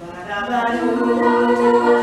Ba-da-ba-doo.